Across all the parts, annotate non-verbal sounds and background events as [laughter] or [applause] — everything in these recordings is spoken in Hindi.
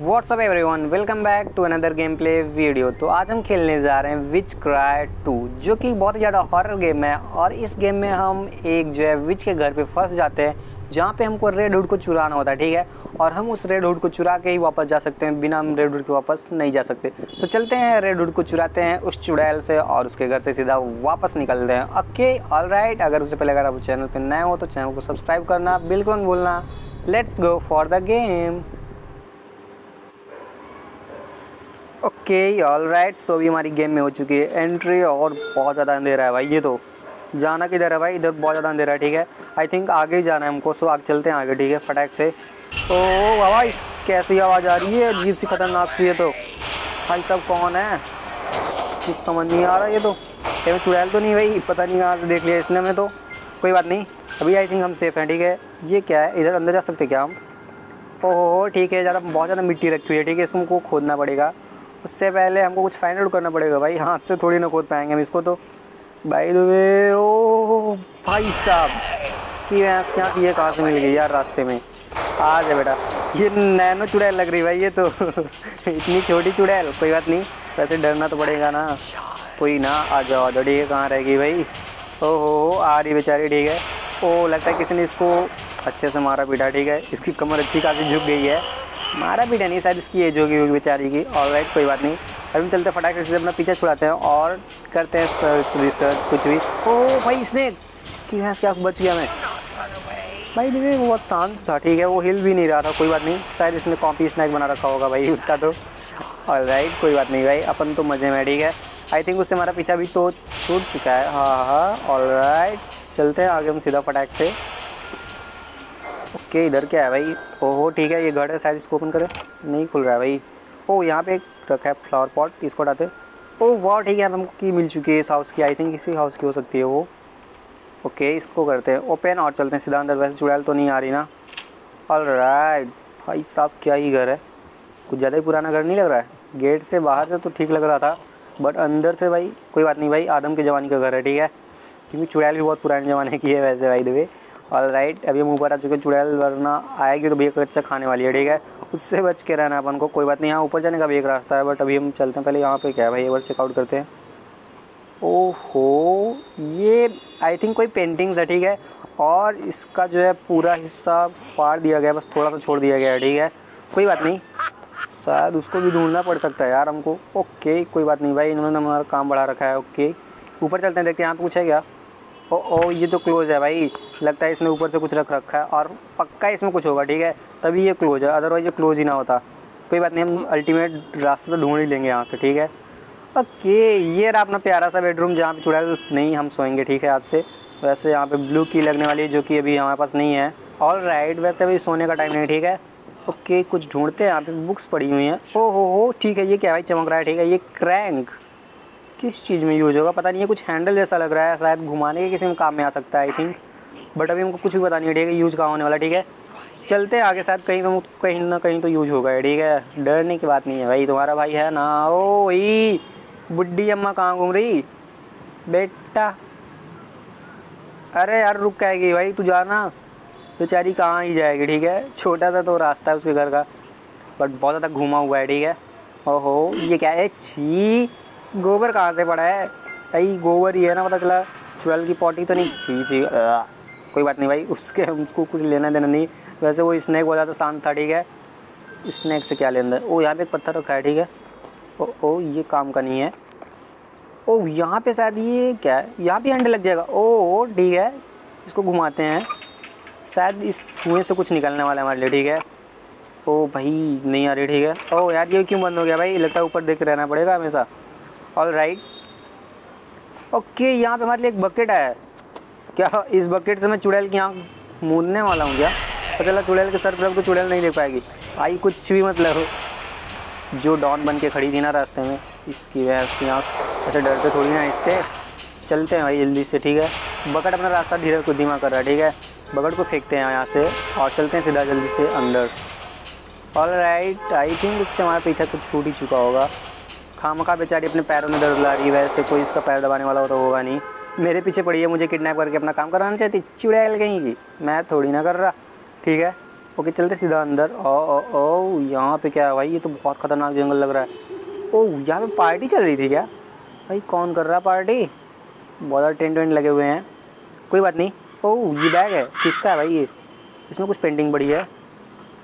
What's up everyone welcome back to another game play video तो आज हम खेलने जा रहे हैं विच क्राई टू जो कि बहुत ही ज़्यादा हॉरर गेम है और इस गेम में हम एक जो है विच के घर पे फंस जाते हैं, जहाँ पे हमको रेड हुड को चुराना होता है, ठीक है? और हम उस रेड हुड को चुरा के ही वापस जा सकते हैं, बिना हम रेड हुड के वापस नहीं जा सकते। तो चलते हैं रेड हुड को चुराते हैं उस चुड़ैल से और उसके घर से सीधा वापस निकलते हैं। ओके ऑल राइट अगर उससे पहले अगर आप चैनल पर नए हो तो चैनल को सब्सक्राइब करना, बिल्कुल भूलना। Let's go for the game okay all right so भी हमारी गेम में हो चुकी है एंट्री और बहुत ज़्यादा अंधेरा है भाई, ये तो। जाना किधर है भाई? इधर बहुत ज़्यादा अंधेरा है, ठीक है? आई थिंक आगे ही जाना है हमको सो आगे चलते हैं आगे, ठीक है, फटाक से। तो बाबा इस कैसी आवाज़ आ रही है? अजीब सी खतरनाक सी है तो। भाई, सब कौन है? कुछ समझ नहीं आ रहा ये तो। मैं चुड़ैल तो नहीं भाई? पता नहीं कहाँ से देख लिया इसने में तो। कोई बात नहीं, अभी आई थिंक हम सेफ़ हैं, ठीक है? ये क्या है? इधर अंदर जा सकते क्या हम? ओहो, ठीक है, ज़्यादा, बहुत ज़्यादा मिट्टी रखी हुई है, ठीक है? इसको हमको खोदना पड़ेगा। उससे पहले हमको कुछ फाइंड आउट करना पड़ेगा। भाई, हाथ से थोड़ी ना खोद पाएँगे हम इसको तो। भाई वे ओ भाई साहब, इसकी भैंस क्या ये कहाँ से मिल गई यार रास्ते में? आ जाए बेटा। ये नैनो चुड़ैल लग रही भाई, ये तो। [laughs] इतनी छोटी चुड़ैल, कोई बात नहीं। वैसे डरना तो पड़ेगा ना। कोई ना, आ जाओ आ जाओ। ठीक है, कहाँ रहेगी भाई? ओहो, आ रही बेचारी, ठीक है। ओ, लगता है किसी ने इसको अच्छे से मारा पीटा, ठीक है। इसकी कमर अच्छी खासी झुक गई है। मारा भी नहीं, शायद इसकी एज होगी होगी बेचारी की। और राइट कोई बात नहीं। अभी हम चलते फटाक से अपना पीछे छुड़ाते हैं और करते हैं सर्च रिसर्च कुछ भी। ओ भाई, इसने इसकी भैंस क्या बच गया मैं भाई देखिए वो बहुत शांत था, ठीक है, वो हिल भी नहीं रहा था, कोई बात नहीं। शायद इसने कॉपी स्नैक बना रखा होगा भाई, उसका तो। और राइट कोई बात नहीं भाई, अपन तो मज़े में, ठीक है। आई थिंक उससे हमारा पीछा भी तो छूट चुका है। हाँ हाँ ऑल राइट चलते हैं आगे हम सीधा फटाक से। ओके इधर क्या है भाई? ओहो, ठीक है, ये घर है, शायद इसको ओपन करें। नहीं खुल रहा है भाई। ओ, यहाँ पे एक रखा है फ्लावर पॉट इसको हटाते ओ, वाह, ठीक है, हमको की मिल चुकी है इस हाउस की। आई थिंक इसी हाउस की हो सकती है वो। ओके इसको करते हैं। ओपन और चलते हैं सीधा अंदर। वैसे चुड़ैल तो नहीं आ रही ना। ऑल राइट भाई साहब, क्या ही घर है। कुछ ज़्यादा ही पुराना घर नहीं लग रहा है? गेट से बाहर से तो ठीक लग रहा था बट अंदर से भाई, कोई बात नहीं भाई। आदम के ज़माने का घर है, ठीक है। क्योंकि चुड़ैल भी बहुत पुराने ज़माने की है वैसे भाई दे ऑल राइट अभी हम ऊपर आ चुके चुड़ैल, वरना आएगी तो भैया कच्चा खाने वाली है, ठीक है? उससे बच के रहना अपन को, कोई बात नहीं। यहाँ ऊपर जाने का भी एक रास्ता है बट अभी हम चलते हैं। पहले यहाँ पे क्या है भाई? एक बार चेकआउट करते हैं। ओहो, ये आई थिंक कोई पेंटिंग्स है, ठीक है? और इसका जो है पूरा हिस्सा फाड़ दिया गया बस थोड़ा सा छोड़ दिया गया है, ठीक है? कोई बात नहीं। शायद उसको भी ढूंढना पड़ सकता है यार हमको। ओके कोई बात नहीं भाई, इन्होंने हमारा काम बढ़ा रखा है। ओके ऊपर चलते हैं, देखते हैं यहाँ पे कुछ है क्या? ओ ओ, ये तो क्लोज है भाई। लगता है इसने ऊपर से कुछ रख रखा है और पक्का इसमें कुछ होगा, ठीक है? तभी ये क्लोज है अदरवाइज़ ये क्लोज ही ना होता। कोई बात नहीं, हम अल्टीमेट रास्ते तो ढूंढ ही लेंगे यहाँ से, ठीक है? ओके, ये रहा अपना प्यारा सा बेडरूम जहाँ पे चुड़ैल नहीं, हम सोएँगे, ठीक है, आज से। वैसे यहाँ पे ब्लू की लगने वाली है, जो कि अभी हमारे पास नहीं है। ऑल राइट वैसे अभी सोने का टाइम नहीं, ठीक है? ओके, कुछ ढूंढते हैं, यहाँ पे बुक्स पड़ी हुई हैं। ओ हो हो, ठीक है, ये क्या भाई, चमक रहा है, ठीक है? ये क्रैंक किस चीज़ में यूज़ होगा? पता नहीं है, कुछ हैंडल जैसा लग रहा है, शायद घुमाने के किसी में काम में आ सकता है आई थिंक बट अभी हमको कुछ भी पता नहीं है, ठीक है? यूज़ कहाँ होने वाला ठीक है? चलते आगे, शायद कहीं पे कहीं ना कहीं तो यूज़ होगा, ठीक है? डरने की बात नहीं है भाई, तुम्हारा भाई है ना? ओ ही बुढ़ी अम्मा कहाँ घूम रही? बेटा। अरे यार, रुक आएगी भाई, तू जाना। बेचारी कहाँ ही जाएगी, ठीक है? छोटा सा तो रास्ता है उसके घर का। बट बहुत ज़्यादा घूमा हुआ है, ठीक है? ओहो, ये क्या है? छी। गोबर कहाँ से पड़ा है? भाई, गोबर ही है ना, पता चला। चुड़ैल की पॉटी तो नहीं। छी छी कोई बात नहीं भाई, उसके, उसको कुछ लेना देना नहीं। वैसे वो स्नैक बहुत ज़्यादा शांत था, ठीक है। स्नैक से क्या लेना ओ, यहाँ पे एक पत्थर रखा है, ठीक है। ओ ओ, ये काम का नहीं है। ओ, यहाँ पे शायद ये क्या है? यहाँ पे हैंडल लग जाएगा। ओ, ठीक है। इसको घुमाते हैं। शायद इस कुएँ से कुछ निकलने वाला है हमारे लिए, ठीक है। ओ, भाई, नहीं आ रही, ठीक है। ओ, यार, ये क्यों बंद हो गया भाई? लगता है ऊपर देख रहना पड़ेगा हमेशा। ऑल राइट ओके यहाँ पे हमारे लिए एक बकेट आया है। क्या इस बकेट से मैं चुड़ैल की आँख मूंदने वाला हूँ क्या? पता चला चुड़ैल के सर पर तो चुड़ैल नहीं देख पाएगी। आई कुछ भी मतलब हो जो डॉन बन के खड़ी थी ना रास्ते में, इसकी वजह उसकी आँख। ऐसे डरते थोड़ी ना इससे। चलते हैं भाई जल्दी से, ठीक है? बकेट अपना रास्ता धीरे को धीमा कर रहा है, ठीक है? बकेट को फेंकते हैं यहाँ से और चलते हैं सीधा जल्दी से अंदर। ऑल राइट आई थिंक उससे हमारा पीछा कुछ छूट ही चुका होगा। खामखा बेचारी अपने पैरों में दर्द ला रही है, वैसे कोई इसका पैर दबाने वाला हो तो होगा नहीं। मेरे पीछे पड़ी है मुझे किडनैप करके अपना काम कराना चाहती चुड़ैल कहीं की? मैं थोड़ी ना कर रहा, ठीक है? ओके चलते सीधा अंदर। ओ ओ ओ, यहाँ पे क्या है भाई? ये तो बहुत ख़तरनाक जंगल लग रहा है। ओ, यहाँ पे पार्टी चल रही थी क्या? भाई, कौन कर रहा है पार्टी? बहुत ज़्यादा टेंट वेंट लगे हुए हैं। कोई बात नहीं। ओ, ये बैग है। किसका है भाई ये? इसमें कुछ पेंटिंग बड़ी है।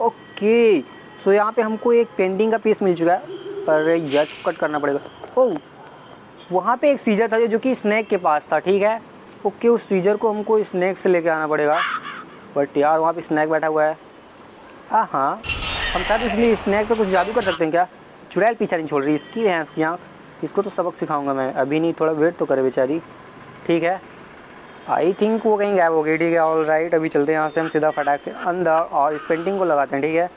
ओके सो यहाँ पे हमको एक पेंटिंग का पीस मिल चुका है। अरे यस कट करना पड़ेगा। ओ, वहाँ पे एक सीजर था जो कि स्नैक के पास था, ठीक है? ओके, उस सीजर को हमको स्नैक से लेके आना पड़ेगा। बट यार, वहाँ पे स्नैक बैठा हुआ है। हाँ हाँ हम शायद इसलिए स्नैक पे कुछ जादू कर सकते हैं क्या? चुड़ैल पीछा नहीं छोड़ रही, इसकी है, इसकी आँख इसको तो सबक सिखाऊँगा मैं। अभी नहीं, थोड़ा वेट तो करे बेचारी। ठीक है? आई थिंक वो कहीं गैप हो गई, ठीक है? ऑल राइट अभी चलते हैं यहाँ से हम सीधा फटाक से। अंदर, और इस पेंटिंग को लगाते हैं, ठीक है?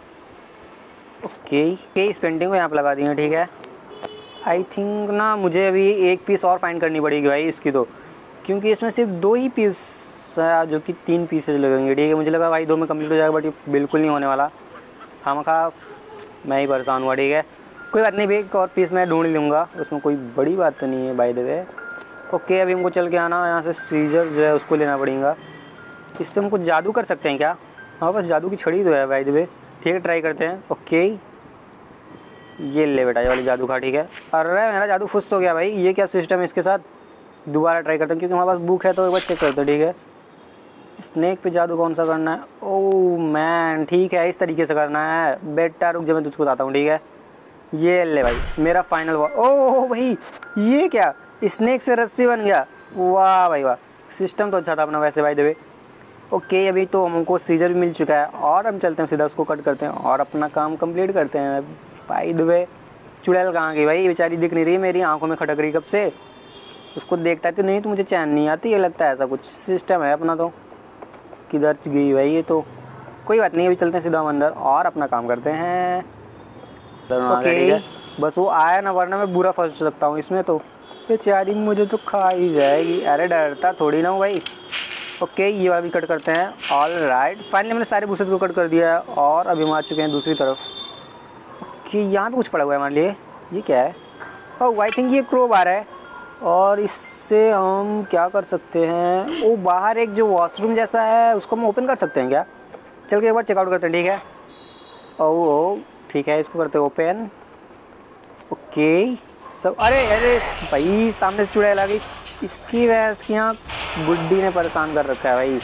ओके के इस पेंटिंग को यहाँ पर लगा दिए, ठीक है? आई थिंक ना, मुझे अभी एक पीस और फाइंड करनी पड़ेगी भाई इसकी तो। क्योंकि इसमें सिर्फ़ दो ही पीस है, जो कि तीन पीसेज लगेंगे, ठीक है? मुझे लगा भाई दो में कंप्लीट हो जाएगा बट ये बिल्कुल नहीं होने वाला। हम खा मैं ही परेशान हुआ, ठीक है? कोई बात नहीं भाई एक और पीस मैं ढूंढ लूँगा। उसमें कोई बड़ी बात तो नहीं है बाई द वे ओके अभी हमको चल के आना, यहाँ से सीजर जो है उसको लेना पड़ेगा। इस पर हम कुछ जादू कर सकते हैं क्या? हाँ बस जादू की छड़ी तो है बाई द वे ठीक है ट्राई करते हैं। ओके ये ले बेटा, ये वाली जादू खा ठीक है? अरे मेरा जादू फुस हो गया भाई। ये क्या सिस्टम है इसके साथ? दोबारा ट्राई करते हैं, क्योंकि हमारे पास बुक है तो एक बार चेक करते हैं, ठीक है? स्नैक पे जादू कौन सा करना है? ओ मैन ठीक है, इस तरीके से करना है। बेटा रुक जब मैं तुझको बताता हूँ, ठीक है? ये ले भाई, मेरा फाइनल हुआ। ओ भाई, ये क्या? स्नैक से रस्सी बन गया। वाह भाई, वाह। सिस्टम तो अच्छा था अपना, वैसे भाई देवे ओके अभी तो हमको सीजर भी मिल चुका है और हम चलते हैं सीधा उसको कट करते हैं और अपना काम कंप्लीट करते हैं। भाई दुबे चुड़ैल कहाँ गई भाई? बेचारी दिख नहीं रही मेरी आँखों में खटक रही कब से? उसको देखता है तो नहीं तो मुझे चैन नहीं आती? ये लगता है ऐसा कुछ सिस्टम है अपना तो। किधर गई भाई ये तो? कोई बात नहीं अभी चलते हैं सीधा हम अंदर और अपना काम करते हैं। ओके बस वो आया ना वरना मैं बुरा फंस सकता हूँ इसमें तो। बेचारी मुझे तो खा ही जाएगी। अरे डरता थोड़ी ना हूँ भाई। ओके, ये वाला भी कट करते हैं। ऑल राइट फाइनली मैंने सारे बुसेस को कट कर दिया है और अभी हम आ चुके हैं दूसरी तरफ़। ओके, यहाँ पे कुछ पड़ा हुआ है हमारे लिए। ये क्या है? ओह आई थिंक ये क्रो बार है। और इससे हम क्या कर सकते हैं? वो बाहर एक जो वॉशरूम जैसा है, उसको हम ओपन कर सकते हैं क्या? चल के एक बार चेकआउट करते हैं, ठीक है? ओ ओ ठीक है, इसको करते हैं ओपन ओके, सब अरे अरे, भाई, सामने से चुड़ैल आ इसकी वजह इसकी यहाँ गुड्डी ने परेशान कर रखा है भाई।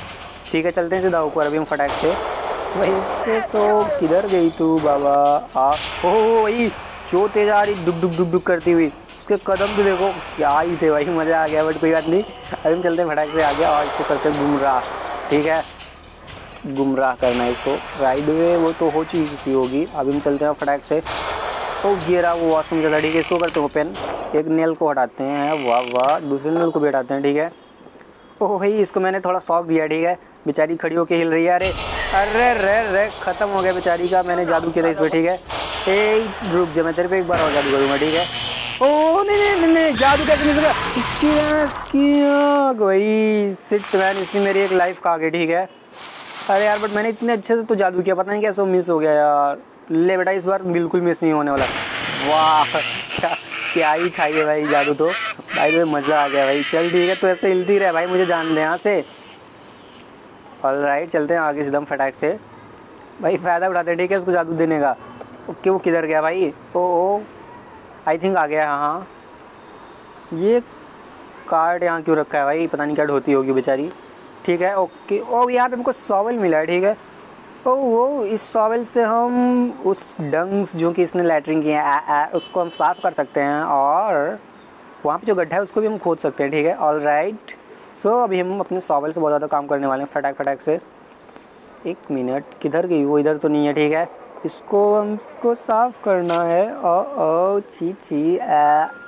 ठीक है, चलते हैं सीधा ऊपर अभी हम फटाक से। वैसे तो किधर गई तू बाबा? आ, ओ भाई जो तेज आ रही, डुक डुक डुक डुक करती हुई। उसके कदम तो देखो, क्या ही थे भाई, मज़ा आ गया, बट कोई बात नहीं। अभी हम चलते हैं फटाक से आ गया और इसको करते हैं गुमराह। ठीक है? गुमराह करना है इसको। राइड वे, वो तो हो चुकी होगी। अभी हम चलते हैं फटाक से। ओ ये रहा वो वॉशरूम जगह ठीक है? इसको करते हैं ओपन एक नेल को हटाते हैं। वाह वाह। दूसरे नेल को भी हटाते हैं ठीक है? ओह भाई इसको मैंने थोड़ा शौक दिया ठीक है? बेचारी खड़ी होकर हिल रही है। अरे अरे रे रे ख़त्म हो गया बेचारी का। मैंने जादू किया था इस पर ठीक है? ए रुक जा मैं तेरे पे एक बार और जादू करूँगा ठीक है? ओ नहीं नहीं नहीं, नहीं जादू कैसे नहीं सका इसकी इसकी भाई सिट मैन इसने मेरी एक लाइफ खा गई ठीक है? अरे यार बट मैंने इतने अच्छे से तो जादू किया पता नहीं कैसे मिस हो गया यार। ले बेटा इस बार बिल्कुल मिस नहीं होने वाला। वाह, क्या क्या ही खाई है भाई, जादू तो। भाई तो मज़ा आ गया भाई। चल ठीक है तो ऐसे हिलती रहे भाई, मुझे जान दे यहाँ से। ऑल राइट चलते हैं आगे सीधम फटाक से। भाई, फ़ायदा उठाते हैं, ठीक है, उसको जादू देने का। ओके, वो किधर गया भाई? ओ ओ आई थिंक आ गया हाँ हाँ। ये कार्ड यहाँ क्यों रखा है भाई? पता नहीं क्या ढोती होगी बेचारी। ठीक है, ओके, ओ, यहाँ पे हमको सॉवल मिला है, ठीक है। ओ वो इस सॉवल से हम उस डंग्स जो कि इसने लेटरिंग किए हैं उसको हम साफ़ कर सकते हैं और वहाँ पे जो गड्ढा है उसको भी हम खोद सकते हैं, ठीक है? ऑल राइट सो अभी हम अपने सॉवल से बहुत ज़्यादा काम करने वाले हैं, फटाक फटाक से। एक मिनट, किधर गई? वो इधर तो नहीं है, ठीक है? इसको हम, इसको साफ़ करना है। ओ ओ, छी छी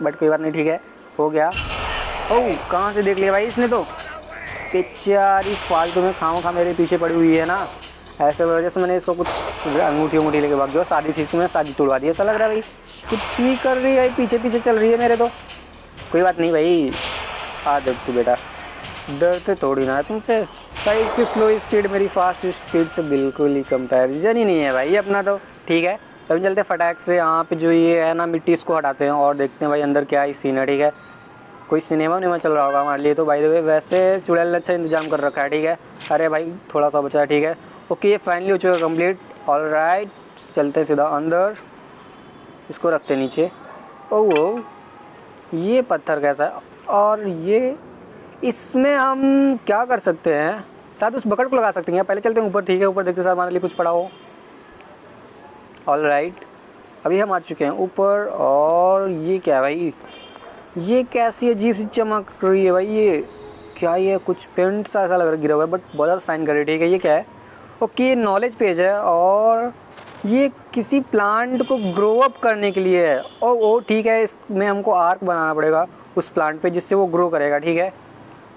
बट कोई बात नहीं, ठीक है? हो गया। ओ, कहाँ से देख लिया भाई इसने तो? बेचारी फालतू में खाओ खा मेरे पीछे पड़ी हुई है ना। ऐसे वजह से मैंने इसको कुछ अंगूठी अंगूठी लेके भाग गया शादी थी तो मैंने शादी तोड़वा दी। ऐसा लग रहा है भाई, कुछ भी कर रही है पीछे पीछे चल रही है मेरे तो। कोई बात नहीं भाई, आ देख तू बेटा। डरते थोड़ी ना तुमसे। भाई, इसकी स्लो स्पीड मेरी फास्ट स्पीड से बिल्कुल ही कंपेरिजन ही नहीं है भाई, अपना तो। ठीक है तभी चलते फटाक से। यहाँ पे जो ये है ना, मिट्टी, इसको हटाते हैं और देखते हैं भाई अंदर क्या ही सीन है, ठीक है। कोई सिनेमा उनेमा चल रहा होगा हमारे लिए तो भाई वैसे चुड़ैल ने अच्छा इंतज़ाम कर रखा है, ठीक है। अरे भाई, थोड़ा सा बचा है ठीक है। ओके ये फाइनली हो चुका कंप्लीट ऑल राइट चलते हैं सीधा अंदर. इसको रखते नीचे. ओ ओ ये पत्थर कैसा है? और ये, इसमें हम क्या कर सकते हैं? शायद उस बकट को लगा सकते हैं. पहले चलते हैं ऊपर. ठीक है, ऊपर देखते साथ हमारे लिए कुछ पड़ा हो. ऑल राइट अभी हम आ चुके हैं ऊपर. और ये क्या है भाई? ये कैसी अजीब सी चमक रही है भाई ये? क्या ये कुछ पेंट सा ऐसा लग रहा है, गिरा हुआ है बट बहुत साइन कर रही है. ठीक है, ये क्या है? ओके, ये नॉलेज पेज है और ये किसी प्लांट को ग्रो अप करने के लिए है। और वो ठीक है, इसमें हमको आर्क बनाना पड़ेगा उस प्लांट पे जिससे वो ग्रो करेगा, ठीक है?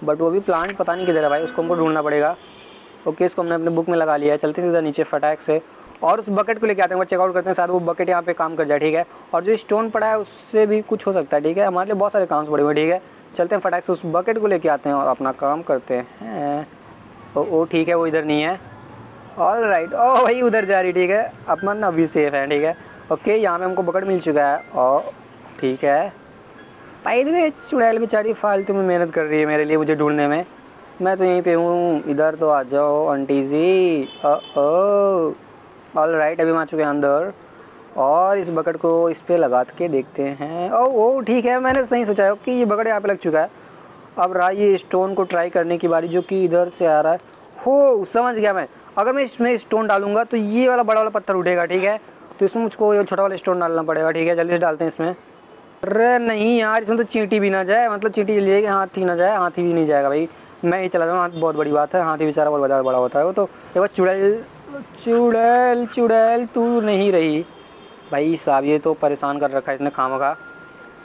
बट वो भी प्लांट पता नहीं किधर है भाई, उसको हमको ढूंढना पड़ेगा। ओके, इसको हमने अपने बुक में लगा लिया है, चलते सीधा नीचे फटाक से। और उस बकेट को लेके आते हैं चेकआउट करते हैं, शायद वो बकेट यहाँ पे काम कर जाए, ठीक है? और जो स्टोन पड़ा है, उससे भी कुछ हो सकता है, ठीक है? हमारे लिए बहुत सारे काम पड़े हुए ठीक है? चलते हैं फटाक से उस बकेट को लेके आते हैं और अपना काम करते हैं। ओ, ठीक है, वो इधर नहीं है। ऑल राइट ओ भाई, उधर जा रही, ठीक है? अपन अभी सेफ़ है, ठीक है? ओके यहाँ पे हमको बकेट मिल चुका है। और ठीक है। पाई वे चुड़ैल बेचारी फालतू में मेहनत कर रही है मेरे लिए मुझे ढूँढने में। मैं तो यहीं पे हूँ। इधर तो आ जाओ, आंटी जी। ऑल राइट अभी हम आ चुके हैं अंदर। और इस बकेट को इस पर लगा के देखते हैं। ओ ओ ठीक है, मैंने सही सोचा है कि ये बकेट यहाँ पे लग चुका है। अब रहा ये स्टोन को ट्राई करने की बारी जो कि इधर से आ रहा है। हो, समझ गया मैं। अगर मैं इसमें स्टोन डालूँगा तो ये वाला बड़ा वाला पत्थर उठेगा ठीक है? तो इसमें मुझको ये छोटा वाला स्टोन डालना पड़ेगा, ठीक है? जल्दी से डालते हैं इसमें। अरे नहीं यार, इसमें तो चींटी भी ना जाए मतलब चींटी चली जाएगी, हाथी ना जाए, हाथी भी नहीं जाएगा भाई। मैं ही चला जाऊँ, हाथ बहुत बड़ी बात है, हाथी बेचारा बहुत ज़्यादा बड़ा होता है वो तो। एक बार चुड़ैल चुड़ैल चुड़ैल, तू नहीं रही। भाई साहब, ये तो परेशान कर रखा है इसने खामा खा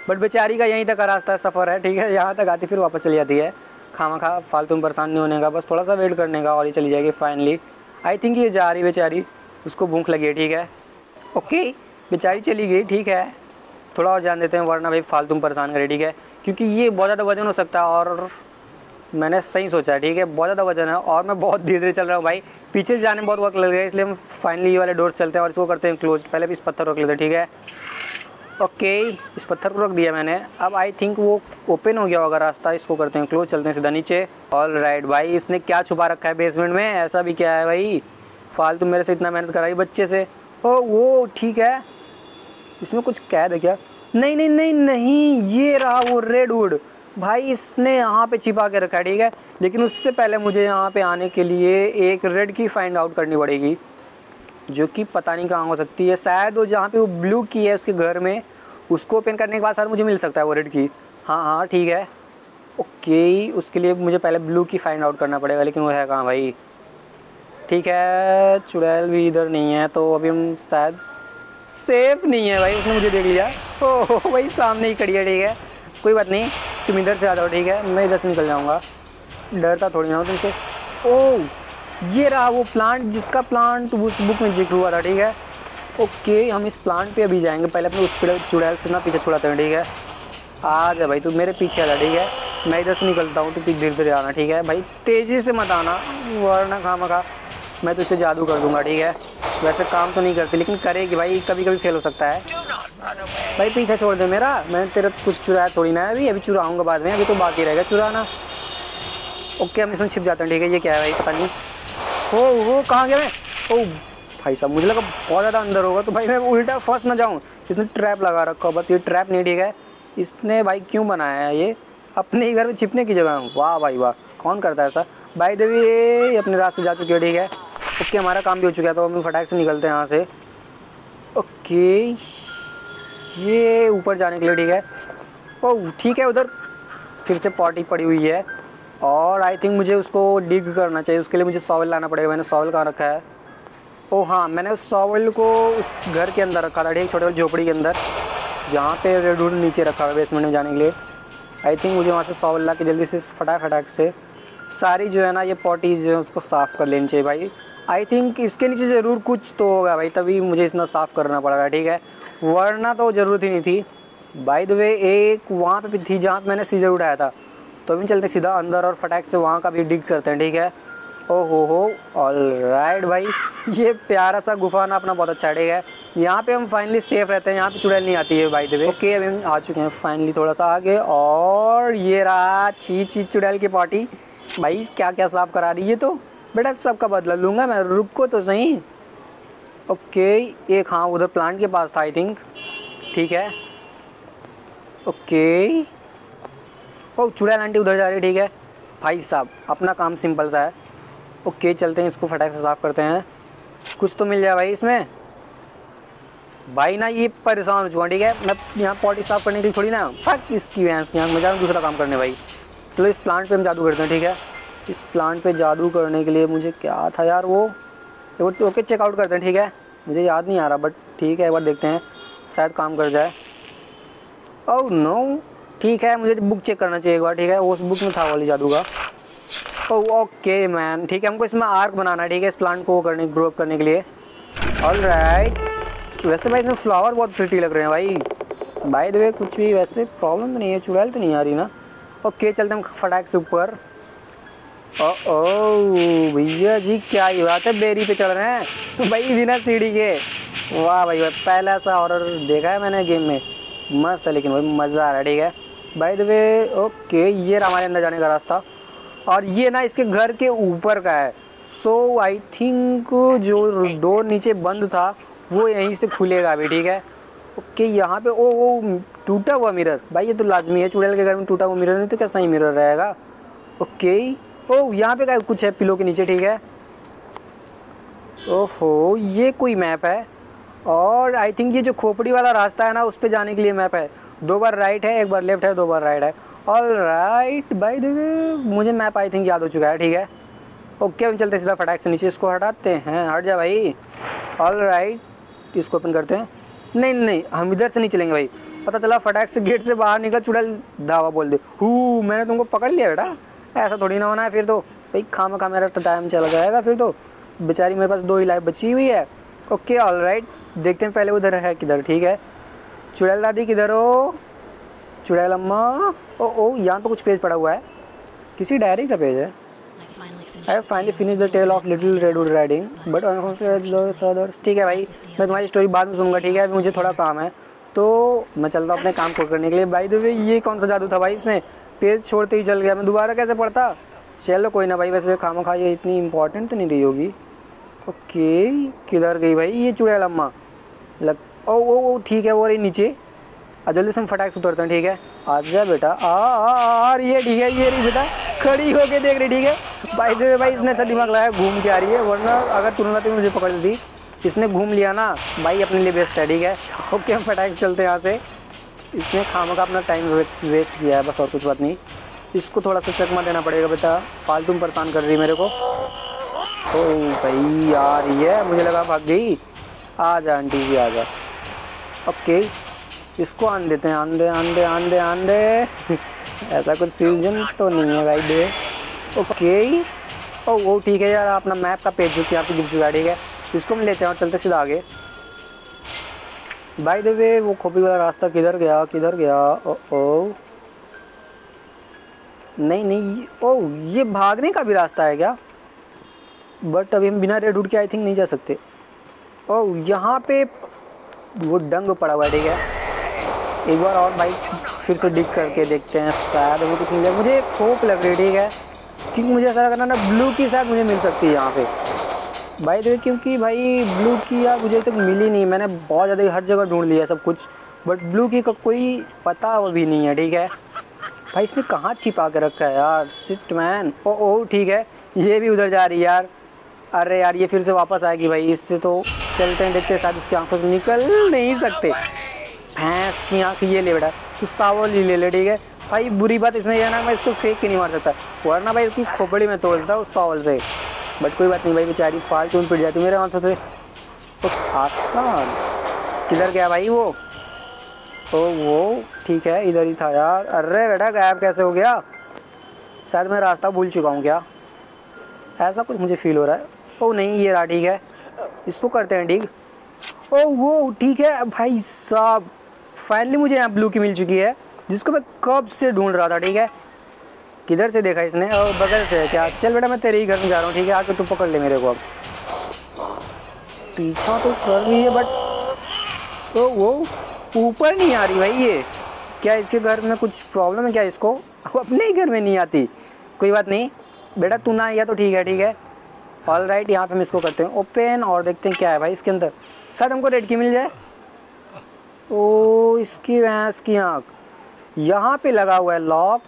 बट बेचारी का यहीं तक का रास्ता सफ़र है, ठीक है? यहाँ तक आती, फिर वापस चली जाती है। खामा खा, फालतू में परेशान नहीं होने का, बस थोड़ा सा वेट करने का और ये चली जाएगी फाइनली आई थिंक ये जा रही बेचारी, उसको भूख लगी है, ठीक है? ओके बेचारी चली गई, ठीक है? थोड़ा और जान देते हैं, वरना भाई फालतू में परेशान करे, ठीक है? क्योंकि ये बहुत ज़्यादा वज़न हो सकता है और मैंने सही सोचा है, ठीक है? बहुत ज़्यादा वज़न है और मैं बहुत धीरे धीरे चल रहा हूँ भाई। पीछे से जाने में बहुत वक्त लग गया, इसलिए हम फाइनली ये वाले डोर चलते हैं और इसको करते हैं क्लोज पहले भी इस पत्थर रख लेते हैं, ठीक है? ओके, इस पत्थर को रख दिया मैंने। अब आई थिंक वो ओपन हो गया होगा रास्ता। इसको करते हैं क्लोज चलते हैं सीधा नीचे। ऑल राइट भाई, इसने क्या छुपा रखा है बेसमेंट में? ऐसा भी क्या है भाई? फालतू मेरे से इतना मेहनत कराई बच्चे से। ओ, वो ठीक है। इसमें कुछ कैद है क्या? नहीं नहीं नहीं नहीं, ये रहा वो रेड वुड भाई, इसने यहाँ पे छिपा के रखा है, ठीक है? लेकिन उससे पहले मुझे यहाँ पे आने के लिए एक रेड की फाइंड आउट करनी पड़ेगी। जो कि पता नहीं कहाँ हो सकती है। शायद वो जहाँ पे वो ब्लू की है उसके घर में, उसको ओपन करने के बाद शायद मुझे मिल सकता है वो रेड की। हाँ हाँ ठीक है। ओके उसके लिए मुझे पहले ब्लू की फाइंड आउट करना पड़ेगा, लेकिन वो है कहाँ भाई? ठीक है, चुड़ैल भी इधर नहीं है तो अभी हम शायद सेफ़ नहीं है भाई, उसने मुझे देख लिया। ओह, भाई, सामने ही खड़ी है, ठीक है। कोई बात नहीं, तुम इधर से आ जाओ, ठीक है। मैं इधर से निकल जाऊँगा। डरता थोड़ी ना हो तुमसे। ओह! ये रहा वो प्लांट जिसका प्लांट उस बुक में ज़िक्र हुआ था, ठीक है? ओके हम इस प्लांट पे अभी जाएँगे। पहले अपने उस चुड़ैल से ना पीछे छुड़ाते हैं ठीक है? आ जा भाई, तू मेरे पीछे आ जा, ठीक है? मैं इधर से निकलता हूँ तो धीरे धीरे आना, ठीक है? भाई, तेज़ी से मत आना, वरना खा मखा मैं तो इस पर जादू कर दूँगा, ठीक है? वैसे काम तो नहीं करती, लेकिन करेगी भाई कभी कभी फेल हो सकता है। भाई, पीछे छोड़ दे मेरा मैंने तेरा कुछ चुराया थोड़ी ना है अभी अभी चुराऊँगा बाद में, अभी तो बाकी रहेगा, चुराना। ओके हम इसमें छिप जाते हैं, ठीक है? ये क्या है भाई, पता नहीं। हो वो कहाँ गया मैं? ओ, भाई साहब, मुझे लगा बहुत ज़्यादा अंदर होगा तो भाई मैं उल्टा फंस ना जाऊँ। इसने ट्रैप लगा रखा बस ये ट्रैप नहीं ठीक है। इसने भाई क्यों बनाया है ये? अपने ही घर में छिपने की जगह वाह भाई वाह, कौन करता है ऐसा? भाई देवी ये अपने रास्ते जा चुके हैं, ठीक है? ओके, हमारा काम भी हो चुका है तो हम फटाक से निकलते हैं यहाँ से। ओके, ये ऊपर जाने के लिए ठीक है। ओ, ठीक है, उधर फिर से पॉटी पड़ी हुई है। और आई थिंक मुझे उसको डिग करना चाहिए। उसके लिए मुझे सॉवल लाना पड़ेगा। मैंने सॉवल कहाँ रखा है? ओ हाँ मैंने उस सॉवल को उस घर के अंदर रखा था ठीक छोटे वाले झोपड़ी के अंदर, जहाँ पे रेडवुड नीचे रखा हुआ है बेसमेंट में जाने के लिए। आई थिंक मुझे वहाँ से सॉवल ला के जल्दी से फटाक से सारी जो है ना, ये पॉटीज जो है, उसको साफ़ कर लेनी चाहिए भाई। आई थिंक इसके नीचे ज़रूर कुछ तो होगा भाई, तभी मुझे इतना साफ़ करना पड़ रहा ठीक है? वरना तो ज़रूरत ही नहीं थी। बाई द वे एक वहाँ पे थी जहाँ मैंने सीजर उठाया था। तो अभी चलते सीधा अंदर और फटाक से वहाँ का भी डिग करते हैं, ठीक है? ओ हो हो ऑल राइट भाई। ये प्यारा सा गुफा ना अपना बहुत अच्छा ठीक है? यहाँ पे हम फाइनली सेफ़ रहते हैं, यहाँ पे चुड़ैल नहीं आती है भाई देवे ओके अभी हम आ चुके हैं फाइनली थोड़ा सा आगे, और ये रहा ची ची चुड़ैल की पार्टी भाई क्या क्या साफ़ करा रही है तो? बेटा, सबका बदला लूँगा मैं, रुको तो सही। ओके एक हाँ उधर प्लांट के पास था आई थिंक ठीक है? ओके ओ, चुड़ैल आंटी उधर जा रही है, ठीक है। भाई साहब, अपना काम सिंपल सा है। ओके, चलते हैं, इसको फटाक से साफ़ करते हैं। कुछ तो मिल जाए भाई इसमें। भाई ना, ये परेशान हो चुका ठीक है। मैं यहाँ पॉटी साफ़ करने के लिए थोड़ी ना, फक, इसकी भैंस की यहाँ मज़ा दूसरा काम करने भाई। चलो, इस प्लांट पे हम जादू करते हैं, ठीक है। इस प्लांट पे जादू करने के लिए मुझे क्या था यार वो? एक बार ओके चेकआउट करते हैं, ठीक है। मुझे याद नहीं आ रहा बट ठीक है, एक बार देखते हैं, शायद काम कर जाए। ओह नो ठीक है, मुझे बुक चेक करना चाहिए एक बार, ठीक है? उस बुक में था वाली जादू का। ओह ओके मैन ठीक है, हमको इसमें आर्क बनाना है, ठीक है? इस प्लांट को करने ग्रो अप करने के लिए। ऑल राइट वैसे भाई, इसमें फ्लावर बहुत प्रिटी लग रहे हैं भाई। बाय द वे कुछ भी वैसे प्रॉब्लम तो नहीं है, चुड़ैल तो नहीं आ रही ना। ओके चलते हम फटाक से ऊपर। ओ भैया जी, क्या ही बात है बेरी पे चढ़ रहे हैं। भाई, बिना सीढ़ी के। वाह भाई भाई, पहला सा ऑर्डर देखा है मैंने गेम में। मस्त है, लेकिन भाई, मज़ा आ रहा है, ठीक है? बाय द वे ओके ये रहा हमारे अंदर जाने का रास्ता। और ये ना इसके घर के ऊपर का है। सो आई थिंक जो डोर नीचे बंद था, वो यहीं से खुलेगा अभी, ठीक है? ओके यहाँ पे, ओ वो टूटा हुआ मिरर भाई, ये तो लाजमी है, चुड़ैल के घर में टूटा हुआ मिरर नहीं तो कैसा ही मिरर रहेगा? ओके ओ, यहाँ पे क्या कुछ है पिलो के नीचे, ठीक है? ओहो, ये कोई मैप है। और आई थिंक ये जो खोपड़ी वाला रास्ता है ना, उस पर जाने के लिए मैप है। दो बार राइट है, एक बार लेफ़्ट है, दो बार राइट है। ऑल राइट बाई द मुझे मैप आई थिंक याद हो चुका है, ठीक है? ओके हम चलते सीधा फटाक से नीचे, इसको हटाते हैं। हट जा भाई। ऑल राइट इसको ओपन करते हैं। नहीं नहीं, हम इधर से नहीं चलेंगे भाई। पता चला फटाक से गेट से बाहर निकला, चुड़ैल धावा बोल दे। हु, मैंने तुमको पकड़ लिया बेटा। ऐसा थोड़ी ना होना है फिर तो। भाई, खाम खा मेरा तो टाइम चला जाएगा फिर तो। बेचारी मेरे पास दो ही लाइफ बची हुई है। ओके ऑल राइट देखते हैं पहले उधर है किधर, ठीक है? चुड़ैल दादी किधर हो? चुड़ैल अम्मा? ओ ओ, यहाँ पे कुछ पेज पड़ा हुआ है। किसी डायरी का पेज है। I finally finish the tale of little red riding but ठीक है भाई, मैं तुम्हारी स्टोरी बाद में सुनूँगा, ठीक है? अभी मुझे थोड़ा काम है। तो मैं चलता हूँ अपने काम को करने के लिए। भाई दे ये कौन सा जादू था भाई इसमें? पेज छोड़ते ही चल गया। मैं दोबारा कैसे पढ़ता? चलो कोई ना भाई, वैसे खामा खा ये इतनी इंपॉर्टेंट तो नहीं रही होगी। ओके किधर गई भाई ये चुड़ैल अम्मा? लग ओ वो वो ठीक है, वो रही नीचे। जल्दी से हम फटाक से उतरते हैं, ठीक है? आ, जा बेटा। आ आ आ रही है, ठीक है, ये रही बेटा। खड़ी होके देख रही, ठीक है? भाई दे भाई इसने अच्छा दिमाग लगाया, घूम के आ रही है, वरना अगर तुरंत मुझे पकड़ ली इसने घूम लिया ना, भाई, अपने लिए बेस्ट है, ठीक है? ओके, हम फटाक से चलते हैं यहाँ से। इसने खाम का अपना टाइम वेस्ट किया है, बस और कुछ बात नहीं। इसको थोड़ा सा चकमा देना पड़ेगा बेटा। फालतू परेशान कर रही मेरे को। ओ, भाई रही है, मुझे लगा भाग गई। आ जा, आंटी जी, आ जा। ओके इसको आन देते हैं? आन दे आन दे [laughs] ऐसा कुछ सीज़न तो नहीं है भाई, दे। ओके ओ वो ठीक है यार अपना मैप का पेज जो कि पे गिर चुका ठीक है। इसको हम लेते हैं और चलते सीधा आगे। बाय द वे वो खोपी वाला रास्ता किधर गया? किधर गया? ओ ओ नहीं नहीं ओ ये भागने का भी रास्ता है क्या? बट अभी हम बिना रेड हुड के आई थिंक नहीं जा सकते। ओ यहाँ पे वो डंग पड़ा हुआ है, ठीक है? एक बार और बाइक फिर से डिग करके देखते हैं, शायद वो कुछ मिल जाए। मुझे एक होप लग रही है, ठीक है? क्योंकि मुझे ऐसा लग रहा ना ब्लू की शायद मुझे मिल सकती है यहाँ पे। भाई द क्योंकि भाई ब्लू की यार मुझे तक मिली नहीं। मैंने बहुत ज़्यादा हर जगह ढूंढ लिया सब कुछ। बट ब्लू की का कोई पता भी नहीं है, ठीक है? भाई, इसने कहाँ छिपा के रखा है यार? सिट मैन ओ ओ, ठीक है। ये भी उधर जा रही है यार। अरे यार, ये फिर से वापस आएगी भाई। इससे तो चलते हैं, देखते हैं, शायद इसकी आँखों से निकल नहीं सकते। भैंस की आँख ये ले बेटा तो सावल ही ले ले, ठीक है? भाई, बुरी बात इसमें यह ना, मैं इसको फेंक के नहीं मार सकता। वरना भाई, इसकी खोपड़ी में तोड़ देता उस सावल से। बट कोई बात नहीं भाई, बेचारी फालतू में पिट जाती मेरे हाथों से। तो आसान। किधर गया भाई वो? ओ, वो, ठीक है, इधर ही था यार। अरे बेटा, गायब कैसे हो गया? शायद मैं रास्ता भूल चुका हूँ क्या? ऐसा कुछ मुझे फील हो रहा है। ओ, नहीं, ये रहा, ठीक है। इसको करते हैं, ठीक। ओ, वो, ठीक है, भाई साहब फाइनली मुझे यहाँ ब्लू की मिल चुकी है, जिसको मैं कब से ढूंढ रहा था, ठीक है। किधर से देखा इसने? और बगल से, क्या? चल बेटा, मैं तेरे ही घर में जा रहा हूँ, ठीक है, आके तू पकड़ ले मेरे को अब। पीछा तो कर रही है बट तो वो ऊपर नहीं आ रही भाई, ये। क्या इसके घर में कुछ प्रॉब्लम है क्या इसको? अपने ही घर में नहीं आती। कोई बात नहीं, बेटा तू ना आया तो ठीक है ठीक है। ऑल राइट यहाँ पे हम इसको करते हैं। ओपन और देखते हैं क्या है भाई इसके अंदर। शायद हमको रेड की मिल जाए? ओ, इसकी भैंस की आँख। यहाँ पे लगा हुआ है लॉक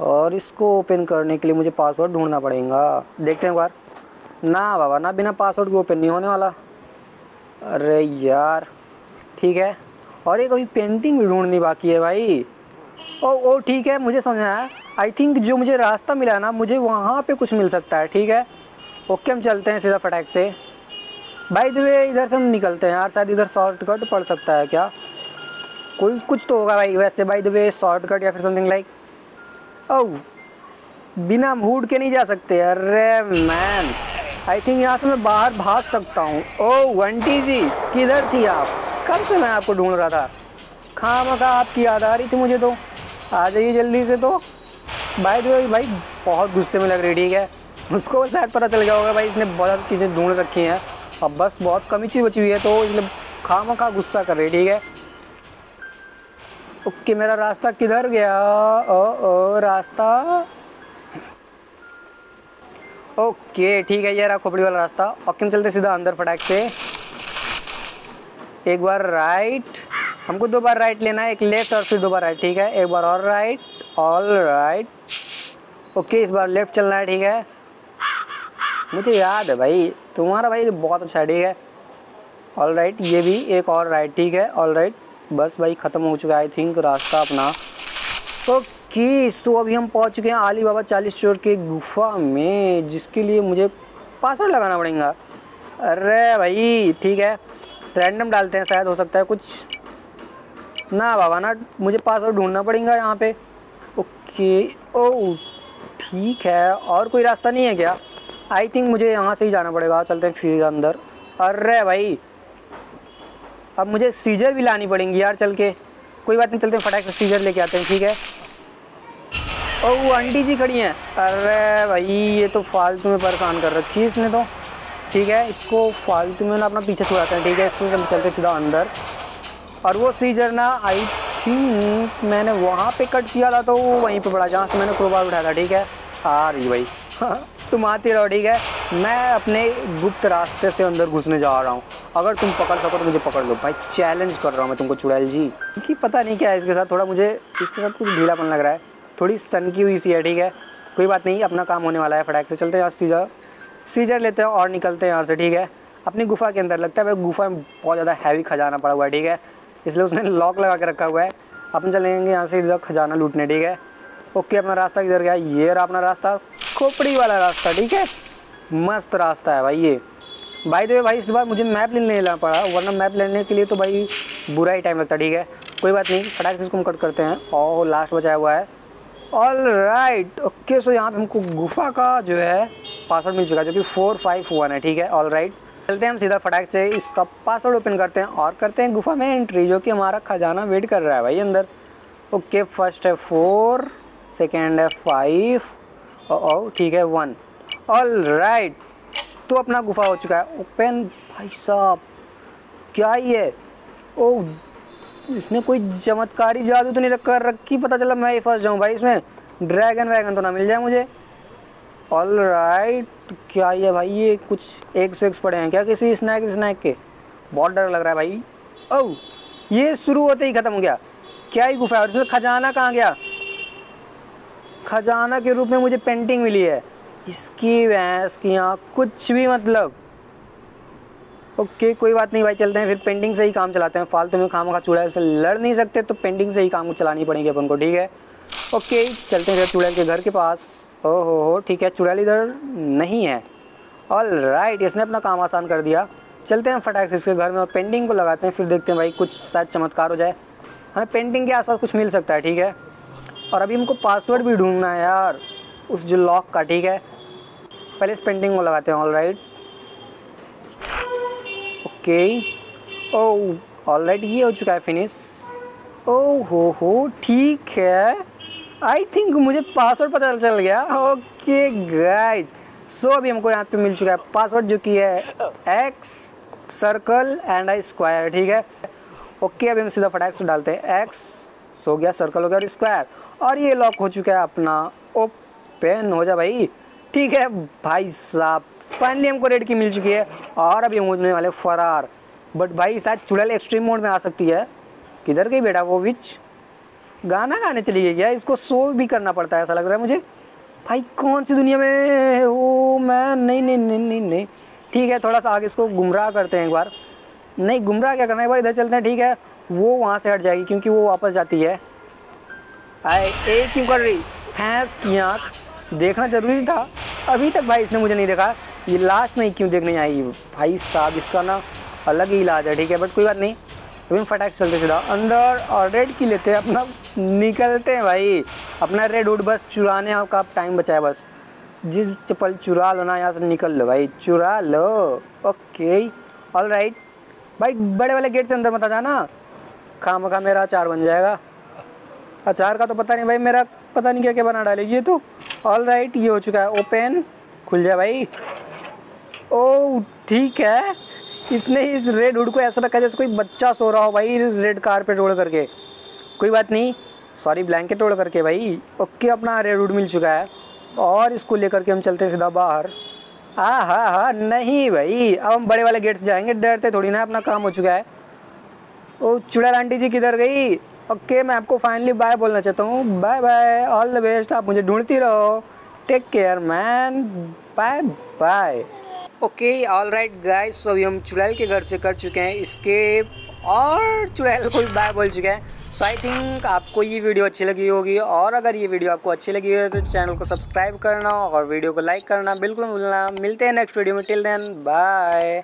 और इसको ओपन करने के लिए मुझे पासवर्ड ढूंढना पड़ेगा। देखते हैं एक बार। ना बाबा, ना बिना पासवर्ड के ओपन नहीं होने वाला। अरे यार, ठीक है। और एक अभी पेंटिंग भी ढूंढनी बाकी है भाई। ओ ओ, ठीक है, मुझे समझ आया। आई थिंक जो मुझे रास्ता मिला ना, मुझे वहाँ पे कुछ मिल सकता है, ठीक है? ओके, हम चलते हैं सीधा फटाक से। भाई द वे इधर से हम निकलते हैं यार, शायद इधर शॉर्टकट पड़ सकता है क्या? कोई कुछ तो होगा भाई, वैसे बाई द शॉर्टकट या फिर समथिंग लाइक ओह बिना मूड के नहीं जा सकते। अरे मैन आई थिंक यहाँ से मैं बाहर भाग सकता हूँ। ओह आंटी जी, किधर थी आप? कब से मैं आपको ढूंढ रहा था? खा आपकी याद आ रही थी मुझे तो। आ जाइए जल्दी से तो। भाई तो भाई, बहुत गुस्से में लग रही, ठीक है? उसको शायद पता चल गया होगा भाई, इसने बहुत चीज़ें ढूंढ रखी हैं। अब बस बहुत कमी चीज़ बची हुई है तो इसलिए खाम खा गुस्सा कर रही है, ठीक है? ओके, मेरा रास्ता किधर गया? ओ ओ, रास्ता? ओके, ठीक है, ये रहा खोपड़ी वाला रास्ता। ओके, हम चलते सीधा अंदर फटाक से। एक बार राइट हमको दो बार राइट लेना है, एक लेफ़्ट और फिर दो बार राइट ठीक है? एक बार और राइट ऑल राइट ओके, इस बार लेफ़्ट चलना है, ठीक है? मुझे याद है भाई, तुम्हारा भाई बहुत अच्छा ठीक है? ऑल राइट ये भी एक और राइट ठीक है? ऑल राइट बस भाई ख़त्म हो चुका है आई थिंक रास्ता अपना। ओके सो अभी हम पहुँच चुके हैं आली बाबा चालीस चोर के गुफा में, जिसके लिए मुझे पासवर्ड लगाना पड़ेगा। अरे भाई, ठीक है? रैंडम डालते हैं, शायद हो सकता है कुछ। ना बाबा, ना, मुझे पासवर्ड ढूंढना पड़ेगा यहाँ पे। ओके ओ ठीक है, और कोई रास्ता नहीं है क्या? आई थिंक मुझे यहाँ से ही जाना पड़ेगा। चलते हैं फिर अंदर। अरे भाई, अब मुझे सीजर भी लानी पड़ेंगी यार चल के। कोई बात नहीं, चलते फटाक से सीजर लेके आते हैं, ठीक है? ओ वो आंटी जी खड़ी हैं। अरे भाई, ये तो फालतू में परेशान कर रखी है इसने तो। ठीक है, इसको फालतू में ना अपना पीछे छुड़ाते हैं, ठीक है? इससे हम चलते सीधा अंदर। और वो सीजर ना आई थिंक मैंने वहाँ पे कट किया था तो वहीं पे पड़ा, जहाँ से मैंने क्रोबार उठाया था, ठीक है? आ रही भाई। [laughs] तुम आती रहो ठीक है, मैं अपने गुप्त रास्ते से अंदर घुसने जा रहा हूँ। अगर तुम पकड़ सको तो मुझे पकड़ लो। भाई चैलेंज कर रहा हूँ मैं तुमको, चुड़ैल जी। कि पता नहीं क्या है इसके साथ, थोड़ा मुझे इसके साथ कुछ ढीलापन लग रहा है। थोड़ी सन की हुई सी है, ठीक है? कोई बात नहीं, अपना काम होने वाला है फटाक से। चलते हैं यहाँ सीजर। सीजर लेते हैं और निकलते हैं यहाँ से, ठीक है? अपनी गुफा के अंदर लगता है, भाई, गुफा में बहुत ज़्यादा हैवी खजाना पड़ा हुआ है, ठीक है? इसलिए उसने लॉक लगा के रखा हुआ है। अपन चलेंगे यहाँ से इधर खजाना लूटने, ठीक है? ओके, अपना रास्ता किधर गया। ये रहा अपना रास्ता। खोपड़ी वाला रास्ता, ठीक है? मस्त रास्ता है भाई ये। भाई तो भाई, इस बार मुझे मैप लेने लेना पड़ा, वरना मैप लेने के लिए तो भाई बुरा ही टाइम लगता, ठीक है? कोई बात नहीं फटाक से इसको हम कट करते हैं। और लास्ट बचाया हुआ है। ऑल राइट ओके सो यहाँ पे हमको गुफा का जो है पासवर्ड मिल चुका है, जो कि फोर फाइव वन है, ठीक है? ऑल राइट चलते हैं हम सीधा फटाक से, इसका पासवर्ड ओपन करते हैं और करते हैं गुफा में एंट्री जो कि हमारा खजाना वेट कर रहा है भाई अंदर। ओके फ़र्स्ट है फोर सेकेंड है फाइव और ठीक है वन ऑल राइट तो अपना गुफा हो चुका है। ओपन भाई साहब, क्या ही है ओ इसने कोई चमत्कारी जादू तो नहीं रख कर रखी, पता चला मैं ही फंस जाऊँ भाई इसमें। ड्रैगन वैगन तो ना मिल जाए मुझे। ऑल राइट क्या ही है भाई, ये कुछ एक सौ एक पड़े हैं क्या किसी स्नैक स्नैक के? बहुत डर लग रहा है भाई। ओह ये शुरू होते ही ख़त्म हो गया। क्या ही गुफा है? और इसमें खजाना कहाँ गया? खजाना के रूप में मुझे पेंटिंग मिली है। इसकी भैंस की यहाँ कुछ भी मतलब। ओके कोई बात नहीं भाई, चलते हैं, फिर पेंटिंग से ही काम चलाते हैं। फालतू में खाम खा चुड़ैल से लड़ नहीं सकते तो पेंटिंग से ही काम चलानी पड़ेगी अपन को, ठीक है? ओके चलते हैं फिर चुड़ैल के घर के पास। ओ हो हो ठीक है, चुड़ैल इधर नहीं है। ऑल राइट इसने अपना काम आसान कर दिया। चलते हैं फटाक से इसके घर में और पेंटिंग को लगाते हैं, फिर देखते हैं भाई कुछ शायद चमत्कार हो जाए। हमें पेंटिंग के आसपास कुछ मिल सकता है, ठीक है? और अभी हमको पासवर्ड भी ढूंढना है यार। उस जो लॉक का ठीक है? पहले इस पेंटिंग को लगाते हैं all right okay oh all right ये हो चुका है फिनिश ओ हो हो ठीक है। आई थिंक मुझे पासवर्ड पता चल गया। ओके गाइज़ सो अभी हमको यहाँ पे मिल चुका है पासवर्ड जो कि है X circle and I square ठीक है? ओके okay, अभी हम सीधा फटाक से डालते हैं एक्स हो गया सर्कल हो गया और स्क्वायर और ये लॉक हो चुका है अपना. ओपन हो जा भाई. ठीक है भाई साहब फाइनली हमको रेड की मिल चुकी है और अभी हम होने वाले फरार. बट भाई शायद चुड़ैल एक्सट्रीम मोड में आ सकती है. किधर गई बेटा वो विच गाना गाने चली गई क्या? इसको शो भी करना पड़ता है ऐसा लग रहा है मुझे. भाई कौन सी दुनिया में ओ मैं? नहीं नहीं नहीं नहीं नहीं. ठीक है, थोड़ा सा आगे इसको गुमराह करते हैं एक बार. नहीं, गुमराह क्या करना है? एक बार इधर चलते हैं, ठीक है? वो वहाँ से हट जाएगी क्योंकि वो वापस जाती है। आए ए क्यों कर रही। भैंस की आँख देखना ज़रूरी था। अभी तक भाई इसने मुझे नहीं देखा। ये लास्ट में क्यों देखने आएगी? भाई साहब, इसका ना अलग ही इलाज है, ठीक है? बट कोई बात नहीं। अभी हम फटाक से चलते सीधा अंदर और रेड की लेते हैं अपना। निकलते हैं भाई। अपना रेड वुड बस चुराने का टाइम बचा है बस। जिस चप्पल चुरा लो ना, यहाँ से निकल लो भाई। चुरा लो। ओके ऑल राइट भाई, बड़े वाले गेट से अंदर मत आ जाना। खाम खा मेरा अचार बन जाएगा। अचार का तो पता नहीं भाई, मेरा पता नहीं क्या क्या बना डालेगी। ये तो ऑल राइट ये हो चुका है। ओपन खुल जाए भाई। ओ, ठीक है। इसने इस रेड वुड को ऐसा रखा जैसे कोई बच्चा सो रहा हो भाई रेड कार कारपेट ओढ़ करके। कोई बात नहीं। सॉरी ब्लैंकेट ओढ़ करके भाई। ओके, अपना रेड वुड मिल चुका है। और इसको लेकर के हम चलते सीधा बाहर। आ हा हा, नहीं भाई। अब हम बड़े वाले गेट से जाएँगे। डरते थोड़ी ना, अपना काम हो चुका है। ओ चुड़ैल आंटी जी किधर गई? ओके, मैं आपको फाइनली बाय बोलना चाहता हूँ। Bye bye all the best आप मुझे ढूंढती रहो। Take care man bye bye okay all right guys so अभी हम चुड़ैल के घर से कर चुके हैं। इसके और चुड़ैल को भी बाय बोल चुके हैं। सो आई थिंक आपको ये वीडियो अच्छी लगी होगी और अगर ये वीडियो आपको अच्छी लगी हो तो चैनल को सब्सक्राइब करना और वीडियो को लाइक करना। बिल्कुल भूलना। मिलते हैं नेक्स्ट वीडियो में। Till then bye